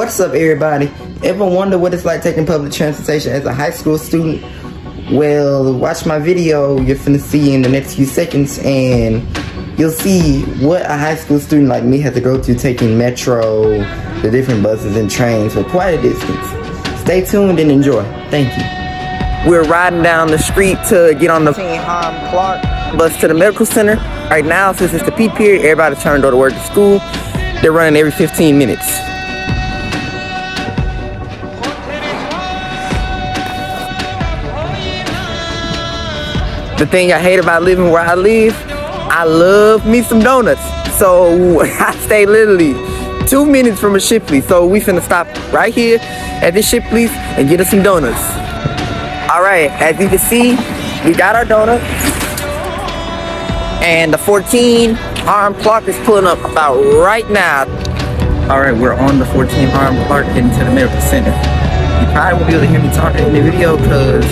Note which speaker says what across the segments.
Speaker 1: What's up, everybody? Ever wonder what it's like taking public transportation as a high school student? Well, watch my video you're finna see in the next few seconds, and you'll see what a high school student like me has to go through taking metro, the different buses and trains for quite a distance. Stay tuned and enjoy. Thank you. We're riding down the street to get on the Hiram Clarke bus to the medical center. Right now, since it's the peak period, everybody's trying to go to work to school. They're running every 15 minutes. The thing I hate about living where I live, I love me some donuts. So I stay literally two minutes from a Shipley. So we finna stop right here at this Shipley's and get us some donuts. All right, as you can see, we got our donut. And the 14 Hiram Clarke is pulling up about right now. All right, we're on the 14 Hiram Clarke getting to the medical center. You probably won't be able to hear me talking in the video because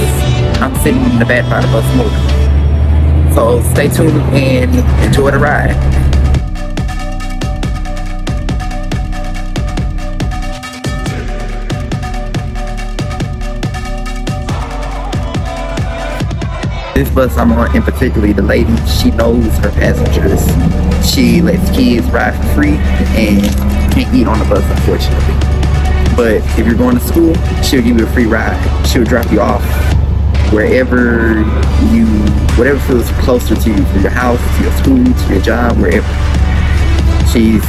Speaker 1: I'm sitting in the back by the bus smoking. So stay tuned and enjoy the ride. This bus I'm on, in particularly the lady, she knows her passengers. She lets kids ride for free and can't eat on the bus, unfortunately. But if you're going to school, she'll give you a free ride. She'll drop you off wherever you, whatever feels closer to you, from your house, to your school, to your job, wherever. She's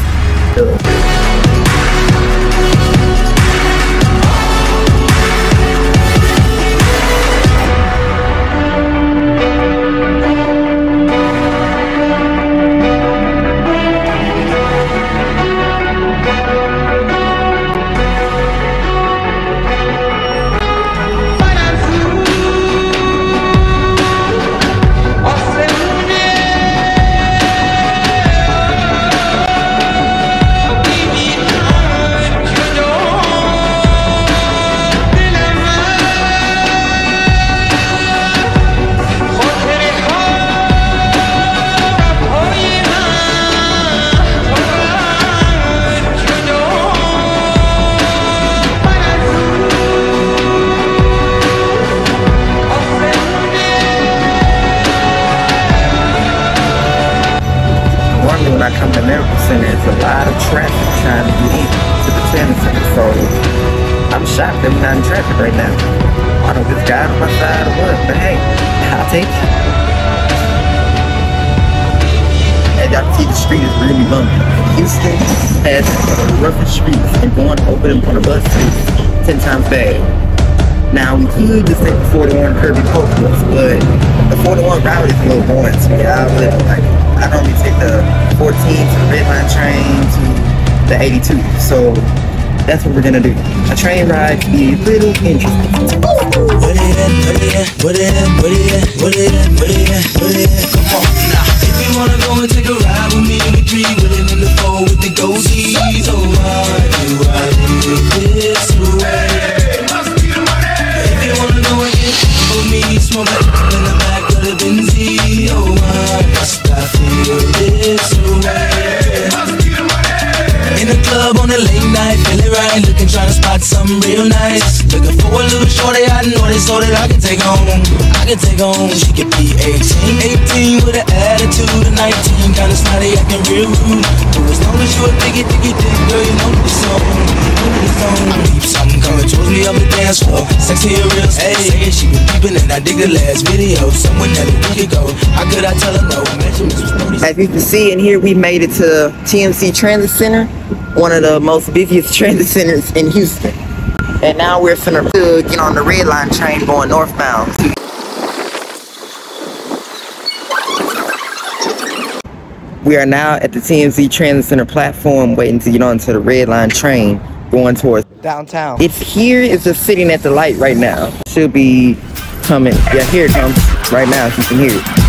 Speaker 1: not in traffic right now. I don't if this guy on my side or what, but hey, I'll take it. As y'all see, the street is really bumpy. Houston has the roughest streets and going over them on a bus is 10 times bad. Now we could just take the 41 Kirby bus, but the 41 route is a little boring to me. I live like I normally take the 14 to the Red Line train to the 82. So that's what we're gonna do. A train ride can be a little interesting.
Speaker 2: Put it in, put it in, put it in, put it in, put it in, put it in, put it in. If you wanna go and take a ride with me, we three willing in the four with the goatees. Oh, I can take home. I can take home. She could be 18, 18 with an attitude of 19, kinda snotty, acting real rude. But as long as you a diggy, diggy, dick, girl, you know this song. Know this song. I keep something coming towards me up the dance floor. Sexy and real, hey, saying she been peeping and I dig the last video. Someone that a week ago, how could I tell her no? Measurements was 30
Speaker 1: As you can see in here, we made it to TMC Transit Center, one of the most busiest transit centers in Houston. And now we're finna get on the red line train going northbound. We are now at the TMC Transit Center platform waiting to get onto the red line train going towards downtown. It's here, it's just sitting at the light right now. Should be coming. Yeah, here it comes right now if you can hear it.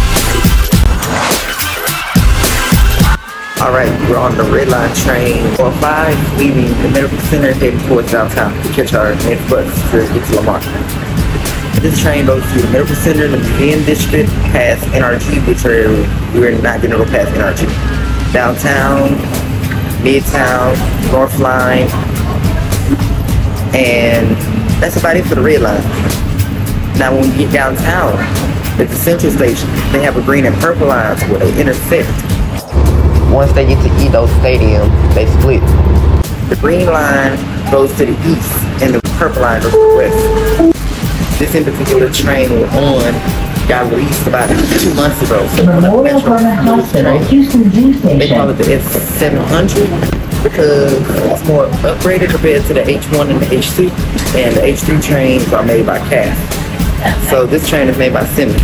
Speaker 1: All right, we're on the Red Line train 45, leaving the medical center heading towards downtown to catch our next bus to get to Lamar. This train goes through the medical center, the museum district, past NRG, which are, we're not gonna go past NRG. Downtown, Midtown, North Line, And that's about it for the red line. Now when we get downtown, at the central station, they have a green and purple lines where they intersect. Once they get to EaDo Stadium, they split. The green line goes to the east and the purple line goes to the west. This in particular train we're on got released about two months ago. So the
Speaker 3: Memorial
Speaker 1: Metro
Speaker 3: Hermann Hospital,
Speaker 1: train,
Speaker 3: Houston Zoo
Speaker 1: they call it the S700 because it's more upgraded compared to the H1 and the H2. And the H3 trains are made by CAF. So this train is made by Siemens.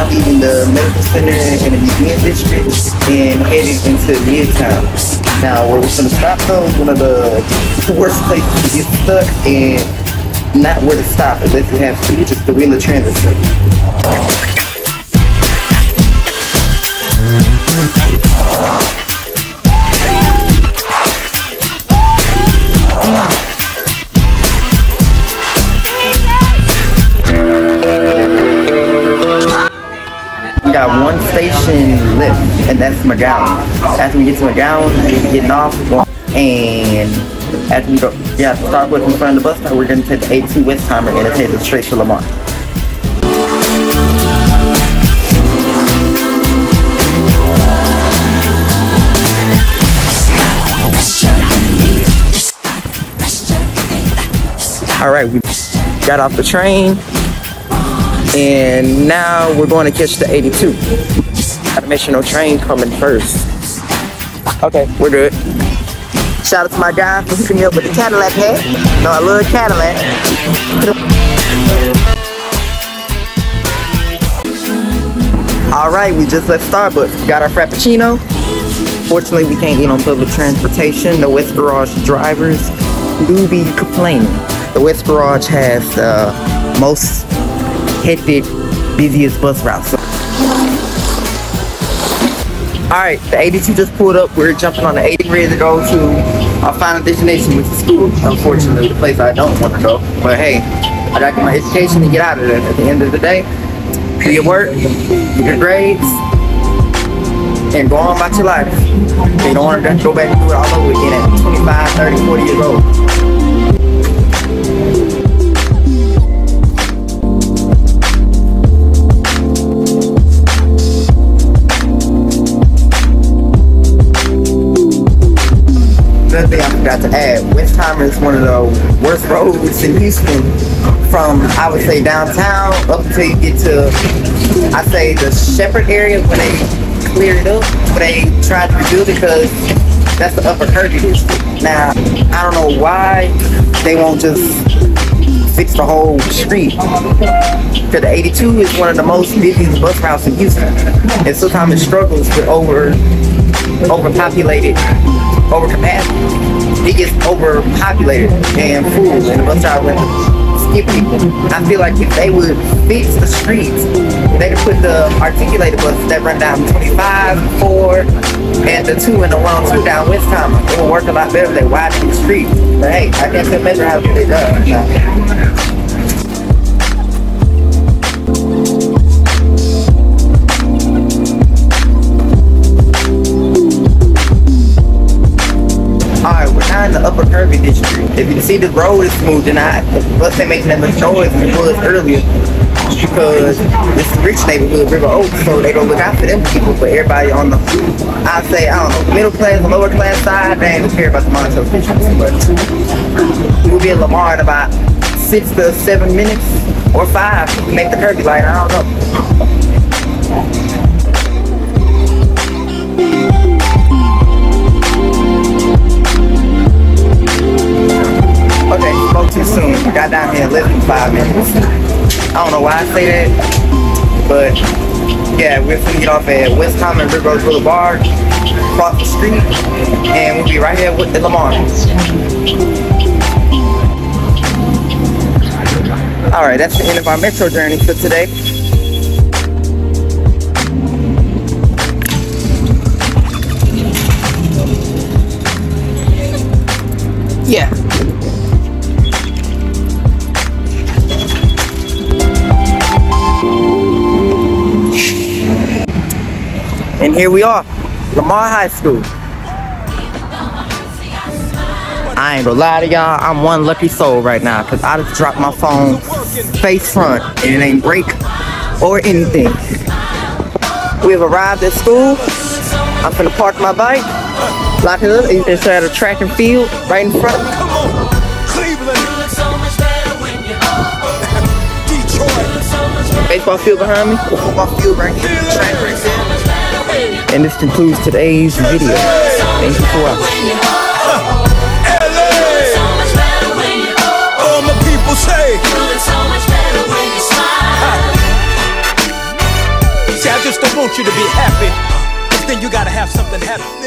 Speaker 1: Now leaving the medical center in the museum district and heading into Midtown. Now, where we're gonna stop though one of the worst places to get stuck and not where to stop unless you have to, just the Wheeler Transit and that's McGowan. After we get to McGowan, we're getting off, and after we go, yeah, Starbucks in front of the bus stop, we're gonna take the 82 Westheimer and take us straight to Lamar. All right, we got off the train, and now we're going to catch the 82. Gotta make sure no train coming first. Okay, we're good. Shout out to my guy for hooking me up with the Cadillac hat. No, I love Cadillac. All right, we just left Starbucks. Got our Frappuccino. Fortunately, we can't eat on public transportation. The West Garage drivers do be complaining. The West Garage has the most hectic, busiest bus routes. All right, the 82 just pulled up. We're jumping on the 80 ready to go to our final destination, which is school. Unfortunately, the place I don't want to go. But hey, I got my education to get out of there. At the end of the day, do your work, get your grades, and go on about your life. You don't want to go back and do it all over again at 25, 30, 40 years old. Forgot Westheimer is one of the worst roads in Houston from, I would say, downtown up until you get to, I say, the Shepherd area when they cleared it up, when they tried to rebuild it because that's the upper Kirby district. Now, I don't know why they won't just fix the whole street. Because the 82 is one of the most busiest bus routes in Houston. And sometimes it struggles with over overpopulated, overcapacity. It gets overpopulated and full, and the bus driver skip people. I feel like if they would fix the streets, they could put the articulated buses that run down 25, 4, and the 2 and the 1 2 down Westheimer. It would work a lot better if they widen the street. But hey, I they measure how good it does. See the road is smooth and plus they making that much noise than it was earlier because it's a rich neighborhood, River Oaks, so they don't look out for them people, but everybody on the I'd say, I don't know, middle class, lower class side, they ain't care about the monetary officials, but we'll be in Lamar in about six to seven minutes or five make the Kirby light, I don't know. Okay, spoke too soon. Got down here in less than five minutes. I don't know why I say that, but yeah, we're gonna get off at West Common River Road Boulevard, cross the street, and we'll be right here with the Lamar. All right, that's the end of our metro journey for today. Here we are, Lamar High School. I ain't gonna lie to y'all, I'm one lucky soul right now because I just dropped my phone face front and it ain't break or anything. We've arrived at school. I'm gonna park my bike, lock it up inside a track and field right in front of me.
Speaker 3: Come on, Cleveland, Detroit.
Speaker 1: Baseball field behind me, football field right here, track right there. And this concludes today's video. Thank you for watching.
Speaker 3: See, I just don't want you to be happy. Then you gotta have something happen.